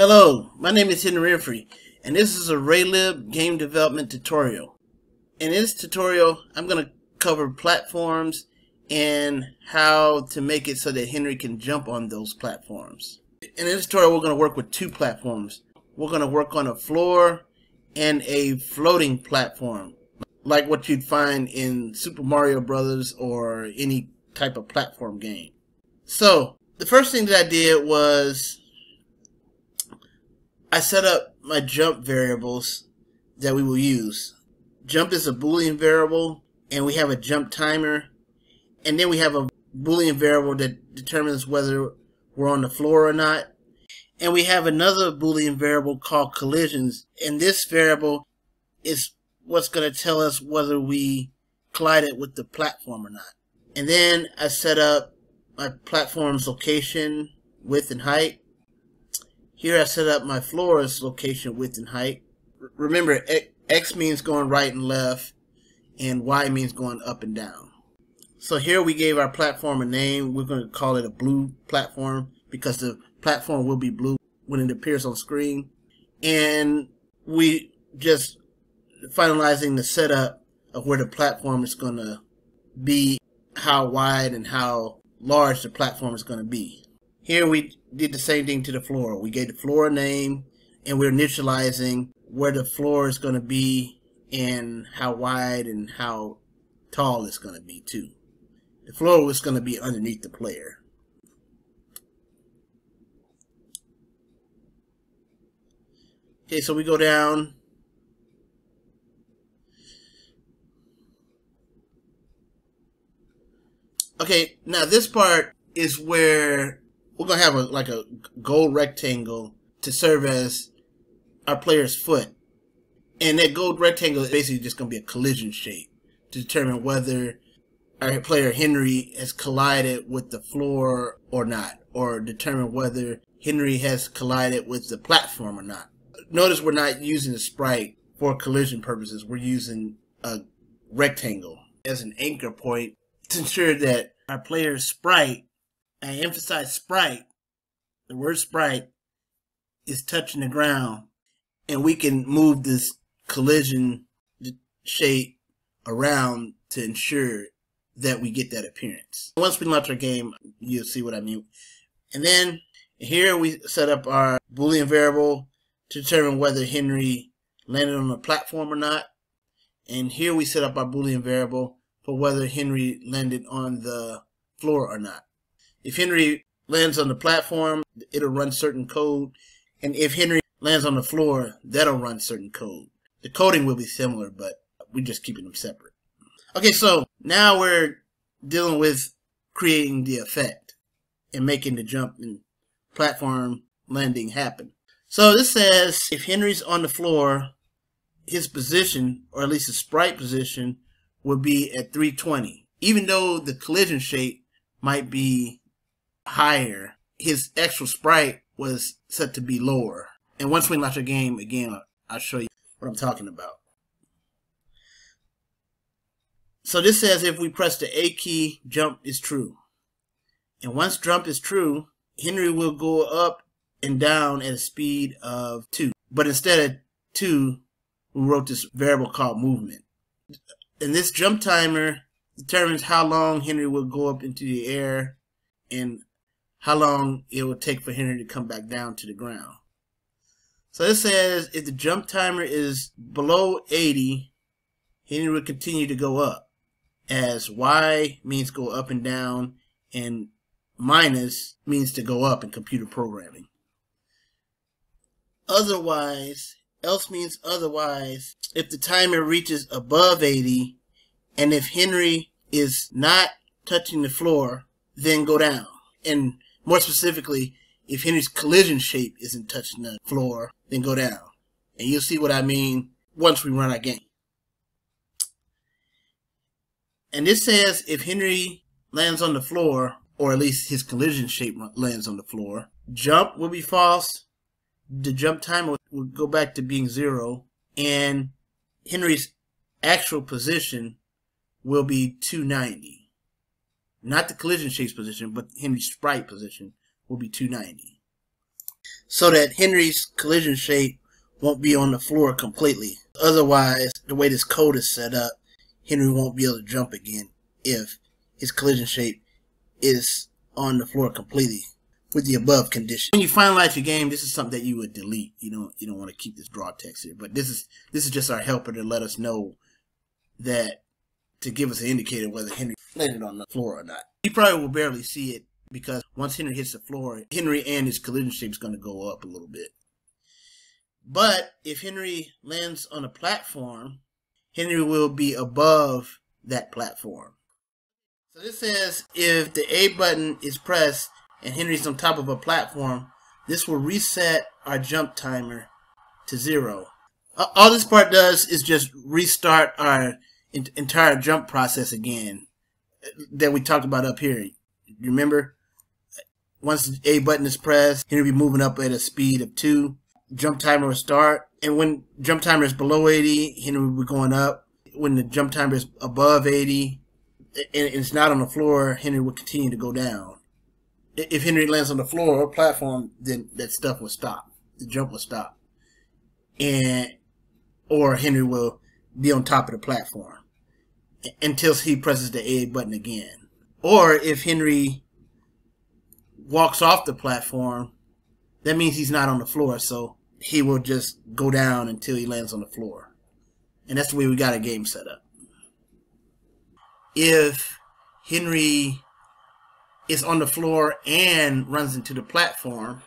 Hello, my name is Henry Emphrey, and this is a Raylib game development tutorial. In this tutorial, I'm going to cover platforms and how to make it so that Henry can jump on those platforms. In this tutorial, we're going to work with two platforms. We're going to work on a floor and a floating platform, like what you'd find in Super Mario Brothers or any type of platform game. So, the first thing that I did was I set up my jump variables that we will use. Jump is a boolean variable and we have a jump timer and then we have a boolean variable that determines whether we're on the floor or not. And we have another boolean variable called collisions and this variable is what's going to tell us whether we collided with the platform or not. And then I set up my platform's location, width, and height. Here I set up my floor's location, width, and height. Remember, X means going right and left, and Y means going up and down. So here we gave our platform a name. We're going to call it a blue platform because the platform will be blue when it appears on screen. And we just finalizing the setup of where the platform is going to be, how wide and how large the platform is going to be. Here we did the same thing to the floor. We gave the floor a name and we're initializing where the floor is going to be and how wide and how tall it's going to be too. The floor was going to be underneath the player. Okay, so we go down. Okay, now this part is where we're gonna have a like a gold rectangle to serve as our player's foot. And that gold rectangle is basically just gonna be a collision shape to determine whether our player Henry has collided with the floor or not, or determine whether Henry has collided with the platform or not. Notice we're not using a sprite for collision purposes. We're using a rectangle as an anchor point to ensure that our player's sprite I emphasize sprite. The word sprite is touching the ground and we can move this collision shape around to ensure that we get that appearance. Once we launch our game, you'll see what I mean. And then here we set up our Boolean variable to determine whether Henry landed on the platform or not. And here we set up our Boolean variable for whether Henry landed on the floor or not. If Henry lands on the platform, it'll run certain code. And if Henry lands on the floor, that'll run certain code. The coding will be similar, but we're just keeping them separate. Okay, so now we're dealing with creating the effect and making the jump and platform landing happen. So this says if Henry's on the floor, his position, or at least his sprite position, would be at 320. Even though the collision shape might be higher, his actual sprite was set to be lower. And once we launch a game, again, I'll show you what I'm talking about. So this says if we press the A key, jump is true. And once jump is true, Henry will go up and down at a speed of 2. But instead of 2, we wrote this variable called movement. And this jump timer determines how long Henry will go up into the air and how long it would take for Henry to come back down to the ground. So it says if the jump timer is below 80, Henry will continue to go up as Y means go up and down and minus means to go up in computer programming. Otherwise, else means otherwise, if the timer reaches above 80 and if Henry is not touching the floor, then go down. And more specifically, if Henry's collision shape isn't touching the floor, then go down. And you'll see what I mean once we run our game. And this says if Henry lands on the floor, or at least his collision shape lands on the floor, jump will be false, the jump time will go back to being zero, and Henry's actual position will be 290 not the collision shape's position, but Henry's sprite position will be 290. so that Henry's collision shape won't be on the floor completely. Otherwise, the way this code is set up, Henry won't be able to jump again if his collision shape is on the floor completely with the above condition. When you finalize your game, this is something that you would delete. You don't you don't want to keep this draw text here. But this is this is just our helper to let us know that to give us an indicator whether Henry landed on the floor or not. You probably will barely see it because once Henry hits the floor, Henry and his collision shape is going to go up a little bit. But if Henry lands on a platform, Henry will be above that platform. So this says if the A button is pressed and Henry's on top of a platform, this will reset our jump timer to zero. All this part does is just restart our entire jump process again that we talked about up here. You remember? Once the A button is pressed, Henry will be moving up at a speed of 2. Jump timer will start. And when jump timer is below 80, Henry will be going up. When the jump timer is above 80, and it's not on the floor, Henry will continue to go down. If Henry lands on the floor or platform, then that stuff will stop. The jump will stop. And, or Henry will be on top of the platform until he presses the A button again. Or if Henry walks off the platform, that means he's not on the floor, so he will just go down until he lands on the floor. And that's the way we got a game set up. If Henry is on the floor and runs into the platform,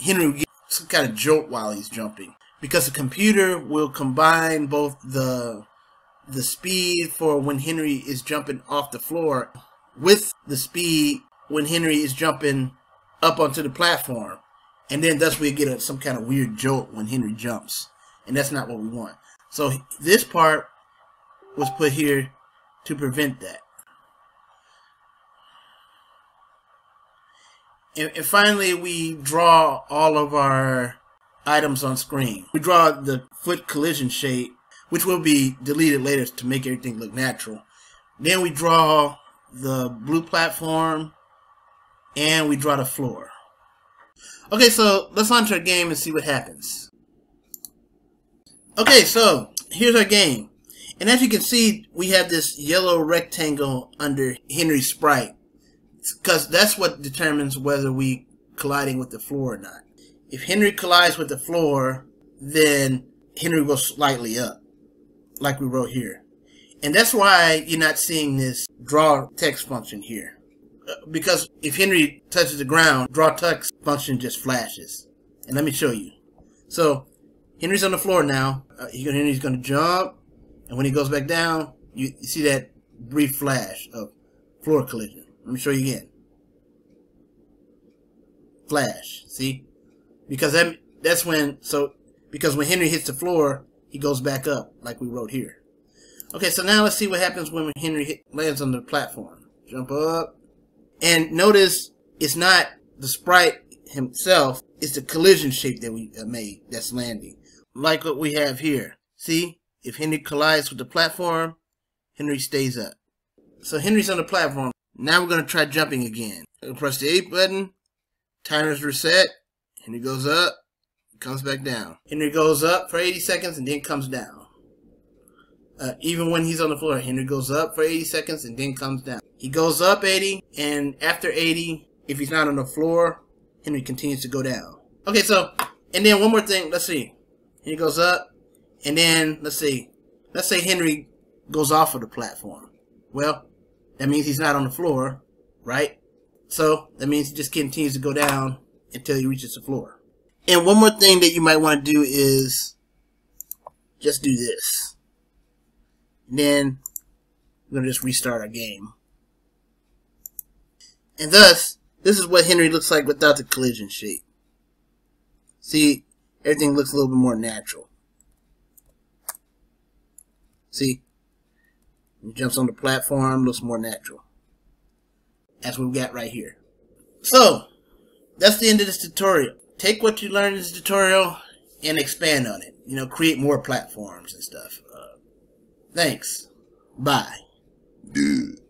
Henry will get some kind of jolt while he's jumping. Because the computer will combine both the the speed for when Henry is jumping off the floor with the speed when Henry is jumping up onto the platform. And then thus we get a, some kind of weird jolt when Henry jumps. And that's not what we want. So this part was put here to prevent that. And, and finally, we draw all of our items on screen. We draw the foot collision shape which will be deleted later to make everything look natural. Then we draw the blue platform and we draw the floor. Okay, so let's launch our game and see what happens. Okay, so here's our game. And as you can see, we have this yellow rectangle under Henry's sprite. Because that's what determines whether we colliding with the floor or not. If Henry collides with the floor, then Henry goes slightly up like we wrote here. And that's why you're not seeing this draw text function here. Uh, because if Henry touches the ground, draw text function just flashes. And let me show you. So Henry's on the floor now. Uh, Henry's going to jump. And when he goes back down, you, you see that brief flash of floor collision. Let me show you again. Flash. See? Because that, that's when, so, because when Henry hits the floor, he goes back up, like we wrote here. Okay, so now let's see what happens when Henry lands on the platform. Jump up. And notice it's not the sprite himself, it's the collision shape that we uh, made that's landing. Like what we have here. See? If Henry collides with the platform, Henry stays up. So Henry's on the platform. Now we're going to try jumping again. press the A button. Timer's reset. Henry goes up comes back down. Henry goes up for 80 seconds and then comes down. Uh, even when he's on the floor, Henry goes up for 80 seconds and then comes down. He goes up 80, and after 80, if he's not on the floor, Henry continues to go down. Okay, so, and then one more thing, let's see. He goes up, and then, let's see. Let's say Henry goes off of the platform. Well, that means he's not on the floor, right? So, that means he just continues to go down until he reaches the floor. And one more thing that you might want to do is just do this. And then we're going to just restart our game. And thus, this is what Henry looks like without the collision shape. See, everything looks a little bit more natural. See, he jumps on the platform, looks more natural. That's what we got right here. So, that's the end of this tutorial take what you learned in this tutorial and expand on it. You know, create more platforms and stuff. Uh, thanks. Bye. Dude.